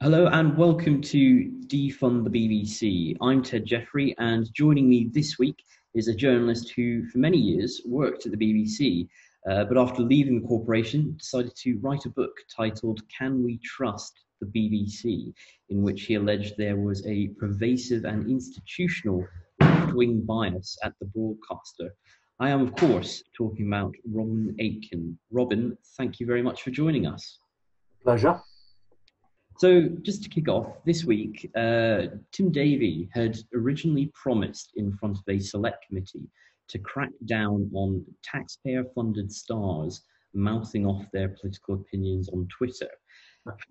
Hello and welcome to Defund the BBC. I'm Ted Jeffrey, and joining me this week is a journalist who, for many years, worked at the BBC, uh, but after leaving the corporation, decided to write a book titled Can We Trust the BBC, in which he alleged there was a pervasive and institutional left wing bias at the broadcaster. I am, of course, talking about Robin Aitken. Robin, thank you very much for joining us. Pleasure. So, just to kick off, this week, uh, Tim Davie had originally promised in front of a select committee to crack down on taxpayer funded stars mouthing off their political opinions on Twitter.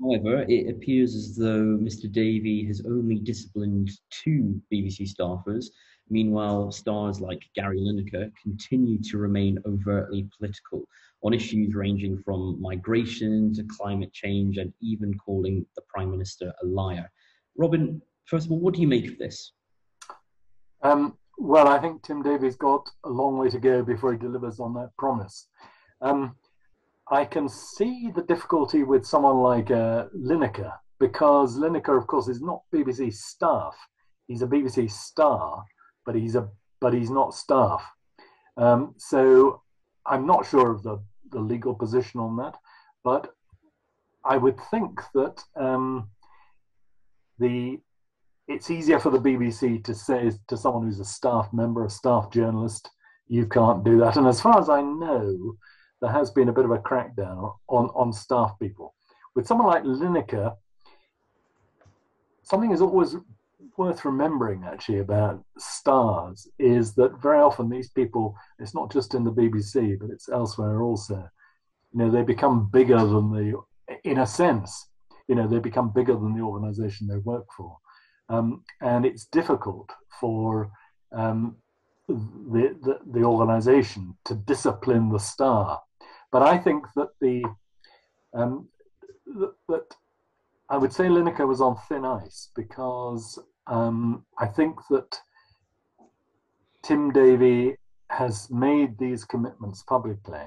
However, it appears as though Mr. Davie has only disciplined two BBC staffers. Meanwhile, stars like Gary Lineker continue to remain overtly political on issues ranging from migration to climate change and even calling the Prime Minister a liar. Robin, first of all, what do you make of this? Um, well, I think Tim Davie's got a long way to go before he delivers on that promise. Um, I can see the difficulty with someone like uh, Lineker because Lineker, of course, is not BBC staff. He's a BBC star, but he's a but he's not staff. Um, so I'm not sure of the, the legal position on that, but I would think that um, the it's easier for the BBC to say to someone who's a staff member, a staff journalist, you can't do that. And as far as I know, there has been a bit of a crackdown on, on staff people. With someone like Lineker, something is always worth remembering actually about stars is that very often these people, it's not just in the BBC, but it's elsewhere also. You know, they become bigger than the, in a sense, you know, they become bigger than the organization they work for. Um, and it's difficult for um, the, the, the organization to discipline the star. But I think that the um, that I would say Lineker was on thin ice because um, I think that Tim Davie has made these commitments publicly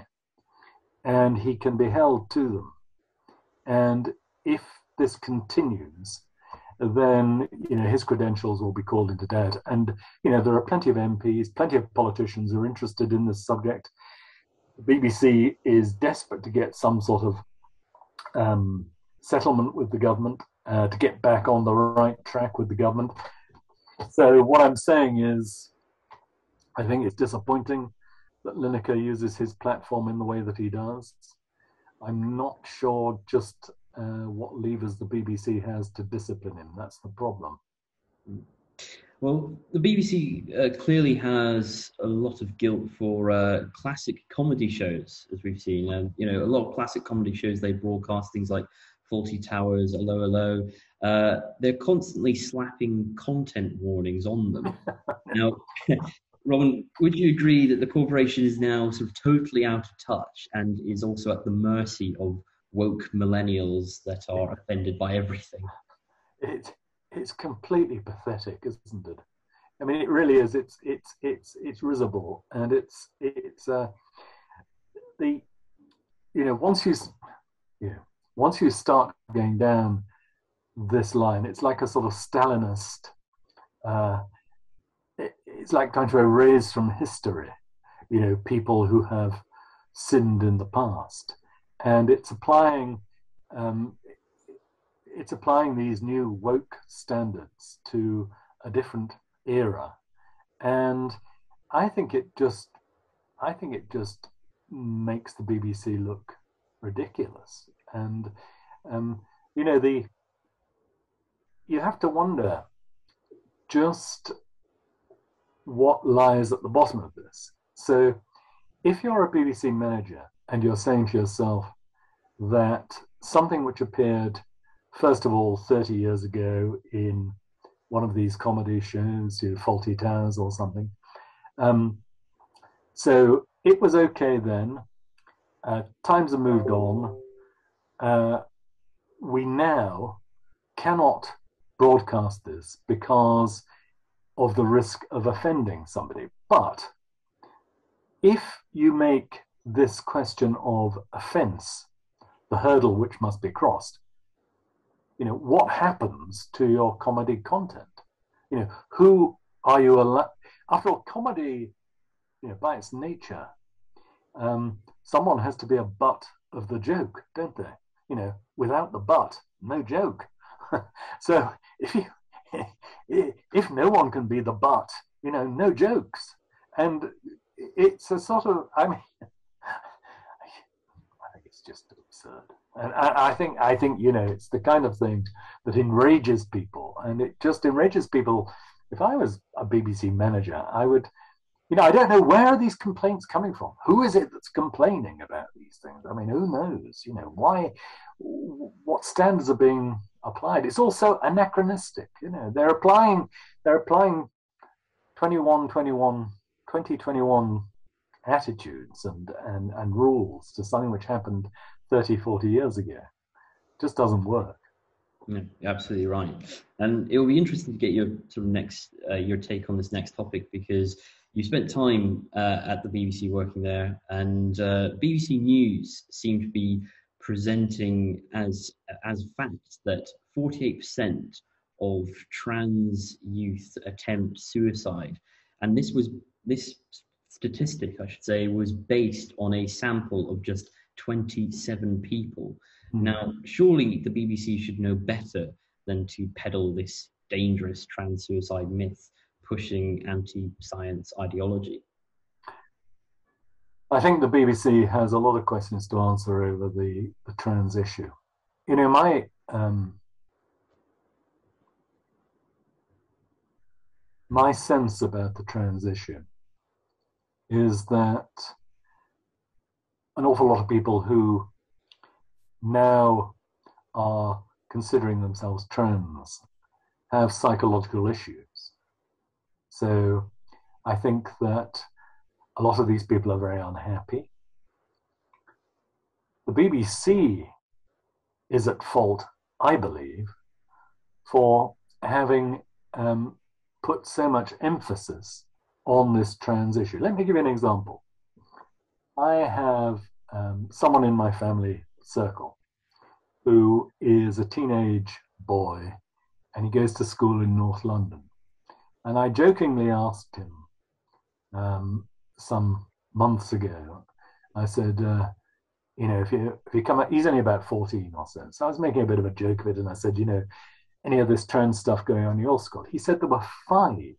and he can be held to them. And if this continues, then you know his credentials will be called into doubt. And you know there are plenty of MPs, plenty of politicians who are interested in this subject. The BBC is desperate to get some sort of um, settlement with the government, uh, to get back on the right track with the government. So what I'm saying is, I think it's disappointing that Lineker uses his platform in the way that he does. I'm not sure just uh, what levers the BBC has to discipline him. That's the problem. Well, the BBC uh, clearly has a lot of guilt for uh, classic comedy shows, as we've seen. And you know, a lot of classic comedy shows they broadcast things like Fawlty Towers, Allo Allo. Uh, they're constantly slapping content warnings on them. now, Robin, would you agree that the corporation is now sort of totally out of touch and is also at the mercy of woke millennials that are offended by everything? It, it's completely pathetic, isn't it? I mean, it really is. It's it's it's it's risible, and it's it's uh, the you know once you you know, once you start going down this line, it's like a sort of Stalinist. Uh, it, it's like trying to erase from history, you know, people who have sinned in the past, and it's applying. Um, it's applying these new woke standards to a different era, and I think it just, I think it just makes the BBC look ridiculous. And um, you know the you have to wonder just what lies at the bottom of this. So if you're a BBC manager and you're saying to yourself that something which appeared first of all 30 years ago in one of these comedy shows, you know, Fawlty Towers or something. Um, so it was okay then. Uh, times have moved on. Uh, we now cannot broadcast this because of the risk of offending somebody. But if you make this question of offense the hurdle which must be crossed, you know, what happens to your comedy content? You know, who are you allowed? After all, comedy, you know, by its nature, um, someone has to be a butt of the joke, don't they? You know, without the butt, no joke. so if you if no one can be the butt, you know, no jokes. And it's a sort of, I mean, I think it's just absurd. And I, I, think, I think, you know, it's the kind of thing that enrages people, and it just enrages people. If I was a BBC manager, I would, you know, I don't know where are these complaints coming from. Who is it that's complaining about these things? I mean, who knows? You know, why? What standards are being applied? It's also anachronistic. You know, they're applying, they're applying 21, 21, 2021 attitudes and, and, and rules to something which happened 30, 40 years ago. It just doesn't work. Yeah, absolutely right. And it will be interesting to get your sort of next uh, your take on this next topic because you spent time uh, at the BBC working there, and uh, BBC News seemed to be presenting as as fact that 48% of trans youth attempt suicide, and this was this statistic, I should say, was based on a sample of just 27 people. Mm. Now, surely the BBC should know better than to peddle this dangerous trans suicide myth, pushing anti science ideology. I think the BBC has a lot of questions to answer over the, the trans issue. You know, my um, my sense about the trans issue is that an awful lot of people who now are considering themselves trans have psychological issues. So I think that a lot of these people are very unhappy. The BBC is at fault, I believe, for having um, put so much emphasis on this trans issue. Let me give you an example. I have um, someone in my family circle who is a teenage boy and he goes to school in North London. And I jokingly asked him um, some months ago, I said, uh, you know, if you, if you come out, he's only about 14 or so. So I was making a bit of a joke of it and I said, you know, any of this trans stuff going on in your school? He said there were five,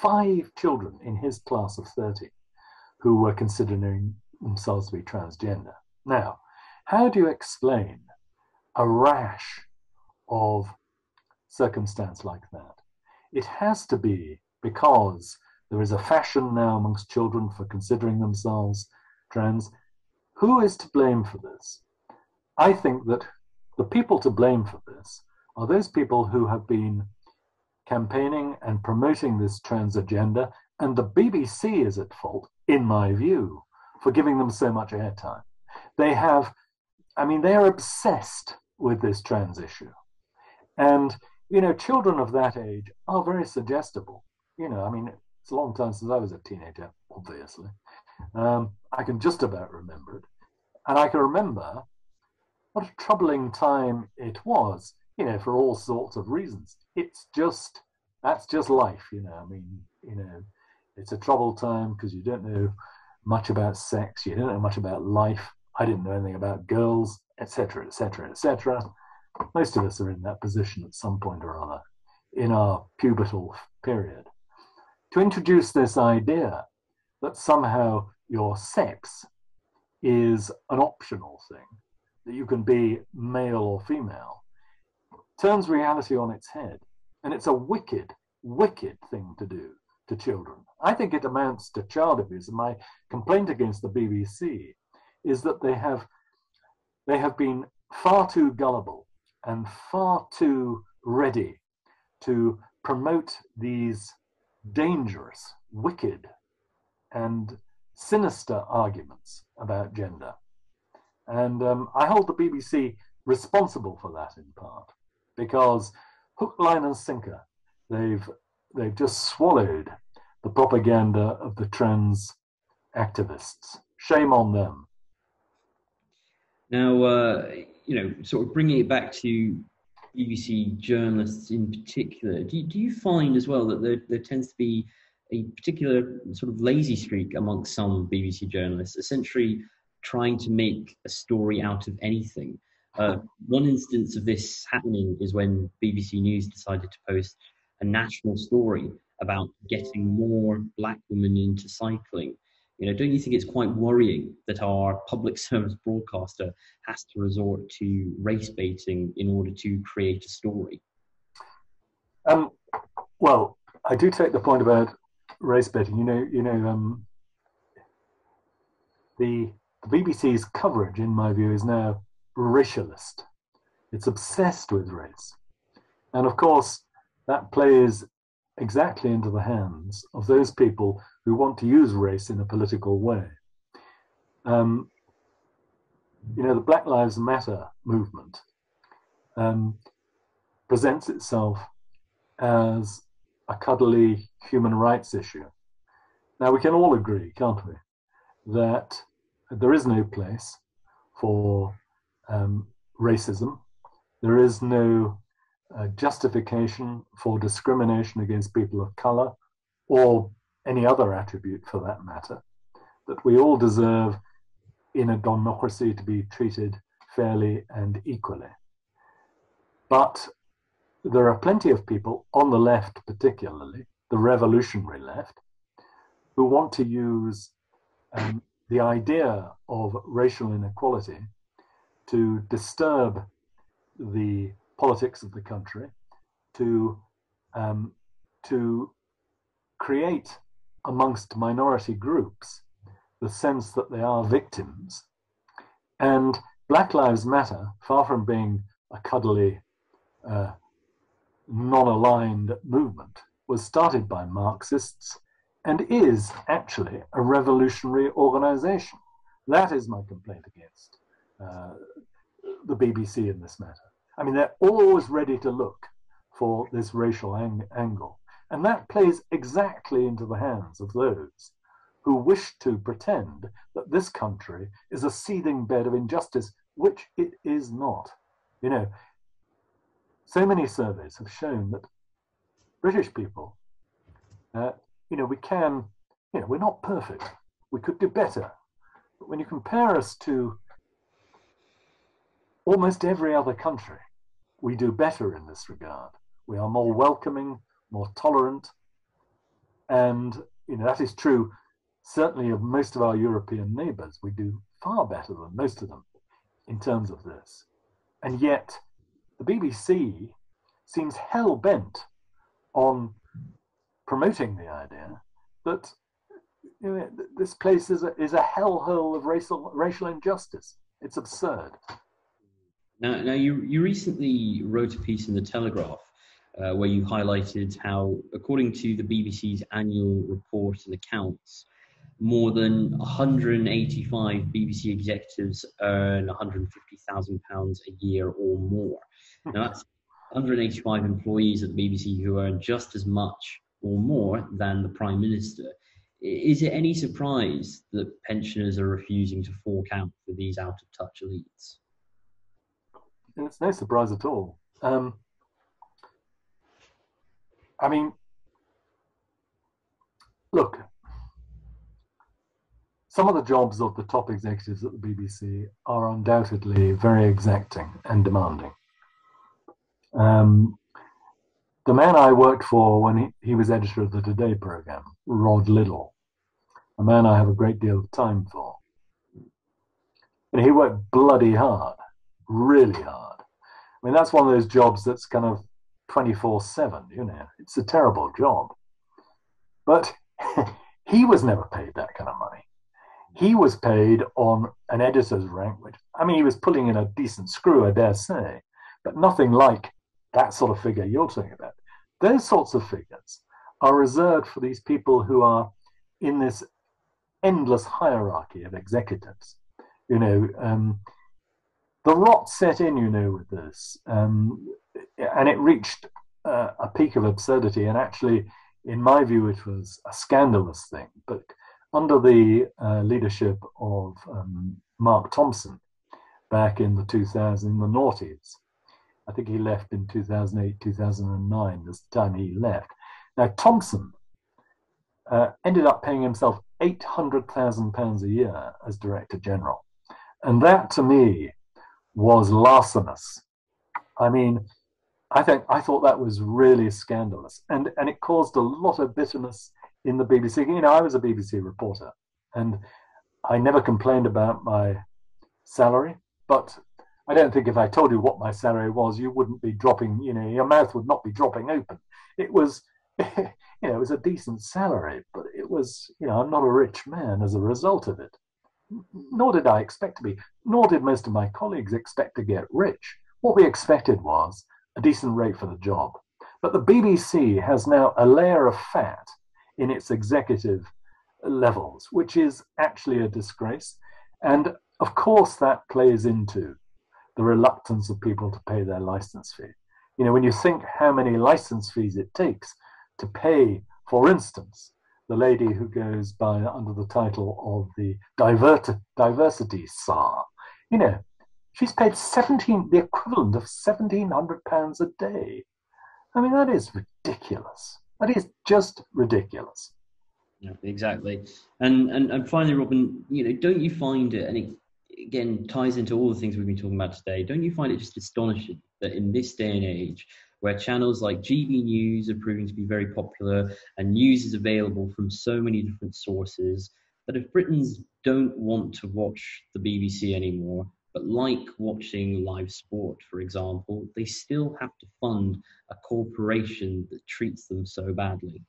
five children in his class of 30 who were considering themselves to be transgender. Now, how do you explain a rash of circumstance like that? It has to be because there is a fashion now amongst children for considering themselves trans. Who is to blame for this? I think that the people to blame for this are those people who have been campaigning and promoting this trans agenda, and the BBC is at fault, in my view, for giving them so much airtime. They have, I mean, they are obsessed with this trans issue. And, you know, children of that age are very suggestible. You know, I mean, it's a long time since I was a teenager, obviously. Um, I can just about remember it. And I can remember what a troubling time it was you know, for all sorts of reasons. It's just that's just life, you know. I mean, you know, it's a troubled time because you don't know much about sex, you don't know much about life. I didn't know anything about girls, etc., etc., etc. Most of us are in that position at some point or other in our pubertal period. To introduce this idea that somehow your sex is an optional thing, that you can be male or female, turns reality on its head. And it's a wicked, wicked thing to do to children. I think it amounts to child abuse. And my complaint against the BBC is that they have they have been far too gullible and far too ready to promote these dangerous, wicked, and sinister arguments about gender. And um, I hold the BBC responsible for that in part because hook, line, and sinker, they've they've just swallowed the propaganda of the trans activists. Shame on them. Now, uh, you know, sort of bringing it back to BBC journalists in particular, do you, do you find as well that there, there tends to be a particular sort of lazy streak amongst some BBC journalists, essentially trying to make a story out of anything? Uh, one instance of this happening is when BBC News decided to post a national story about getting more black women into cycling. You know, don't you think it's quite worrying that our public service broadcaster has to resort to race baiting in order to create a story? Um, well, I do take the point about race baiting. You know, you know, um, the, the BBC's coverage, in my view, is now racialist. It's obsessed with race, and of course, that plays exactly into the hands of those people who want to use race in a political way. Um, you know, the Black Lives Matter movement um, presents itself as a cuddly human rights issue. Now, we can all agree, can't we, that there is no place for um, racism, there is no uh, justification for discrimination against people of color or any other attribute for that matter, that we all deserve in a democracy to be treated fairly and equally. But there are plenty of people on the left, particularly the revolutionary left, who want to use um, the idea of racial inequality to disturb the politics of the country, to um, to create amongst minority groups the sense that they are victims. And Black Lives Matter, far from being a cuddly, uh, non aligned movement, was started by Marxists and is actually a revolutionary organization. That is my complaint against uh, the BBC in this matter. I mean, they're always ready to look for this racial ang- angle. And that plays exactly into the hands of those who wish to pretend that this country is a seething bed of injustice, which it is not. You know, so many surveys have shown that British people, uh, you know, we can, you know, we're not perfect. We could do better. But when you compare us to almost every other country, we do better in this regard. We are more welcoming, more tolerant, and you know that is true certainly of most of our European neighbours. We do far better than most of them in terms of this, and yet the BBC seems hell bent on promoting the idea that you know, this place is a, is a hellhole of racial racial injustice. It's absurd. Now, now you, you recently wrote a piece in the Telegraph uh, where you highlighted how, according to the BBC's annual report and accounts, more than 185 BBC executives earn 150,000 pounds a year or more. Now that's 185 employees at the BBC who earn just as much or more than the Prime Minister. Is it any surprise that pensioners are refusing to fork out for these out of touch elites? It's no surprise at all. Um, I mean, look, some of the jobs of the top executives at the BBC are undoubtedly very exacting and demanding. Um, the man I worked for when he, he was editor of the Today program, Rod Liddle, a man I have a great deal of time for. And he worked bloody hard, really hard mean, that's one of those jobs that's kind of 24 7, you know, it's a terrible job. But he was never paid that kind of money. He was paid on an editor's rank, which, I mean, he was pulling in a decent screw, I dare say, but nothing like that sort of figure you're talking about. Those sorts of figures are reserved for these people who are in this endless hierarchy of executives. You know, um, the rot set in, you know, with this, um, and it reached uh, a peak of absurdity. And actually, in my view, it was a scandalous thing. But under the uh, leadership of um, Mark Thompson back in the 2000s, in the noughties, I think he left in 2008, 2009, this time he left. Now, Thompson uh, ended up paying himself £800,000 a year as Director General. And that to me was larcenous. I mean, I think I thought that was really scandalous, and and it caused a lot of bitterness in the BBC. You know, I was a BBC reporter, and I never complained about my salary, but I don't think if I told you what my salary was, you wouldn't be dropping. You know, your mouth would not be dropping open. It was, you know, it was a decent salary, but it was, you know, I'm not a rich man as a result of it. Nor did I expect to be. Nor did most of my colleagues expect to get rich. What we expected was a decent rate for the job. But the BBC has now a layer of fat in its executive levels, which is actually a disgrace. And of course, that plays into the reluctance of people to pay their license fee. You know, when you think how many license fees it takes to pay, for instance, the lady who goes by under the title of the divert- diversity czar, you know, She's paid 17, the equivalent of 1,700 pounds a day. I mean, that is ridiculous. That is just ridiculous. Yeah, exactly. And, and and finally, Robin, you know, don't you find it, and it again ties into all the things we've been talking about today, don't you find it just astonishing that in this day and age, where channels like GB News are proving to be very popular and news is available from so many different sources, that if Britons don't want to watch the BBC anymore, but like watching live sport, for example, they still have to fund a corporation that treats them so badly.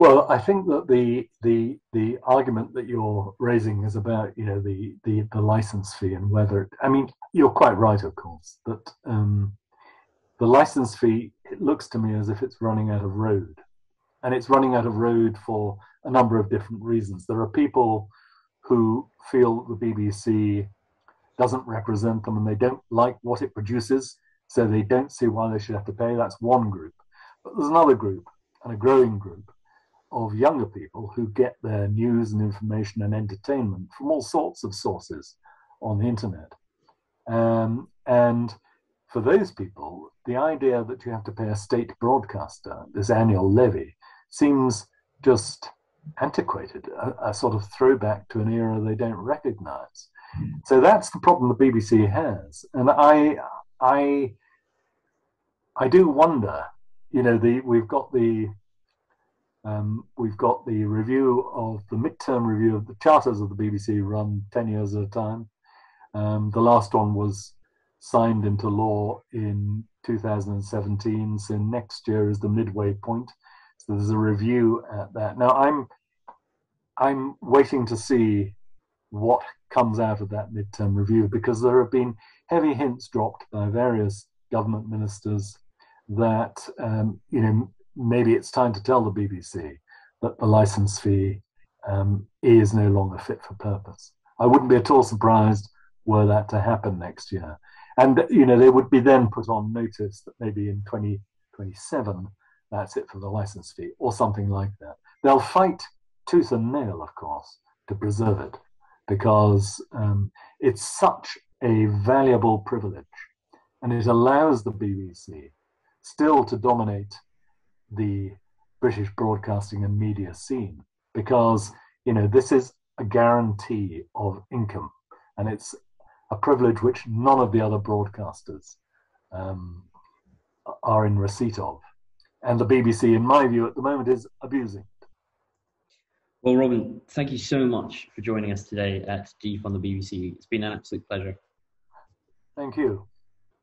Well, I think that the the the argument that you're raising is about you know the the, the license fee and whether I mean you're quite right, of course, that um, the license fee it looks to me as if it's running out of road, and it's running out of road for a number of different reasons. There are people who feel the BBC doesn't represent them and they don't like what it produces, so they don't see why they should have to pay. That's one group. But there's another group, and a growing group, of younger people who get their news and information and entertainment from all sorts of sources on the internet. Um, and for those people, the idea that you have to pay a state broadcaster this annual levy seems just antiquated, a, a sort of throwback to an era they don't recognize. So that's the problem the BBC has, and I, I, I do wonder. You know, the we've got the um, we've got the review of the midterm review of the charters of the BBC run 10 years at a time. Um, the last one was signed into law in 2017. So next year is the midway point. So there's a review at that. Now I'm I'm waiting to see what comes out of that midterm review because there have been heavy hints dropped by various government ministers that um, you know maybe it's time to tell the BBC that the license fee um, is no longer fit for purpose. I wouldn't be at all surprised were that to happen next year, and you know they would be then put on notice that maybe in 2027 that's it for the license fee or something like that. They'll fight tooth and nail, of course, to preserve it because um, it's such a valuable privilege and it allows the BBC still to dominate the British broadcasting and media scene because you know this is a guarantee of income and it's a privilege which none of the other broadcasters um, are in receipt of and the BBC in my view at the moment is abusing well, Robin, thank you so much for joining us today at Defund the BBC. It's been an absolute pleasure. Thank you.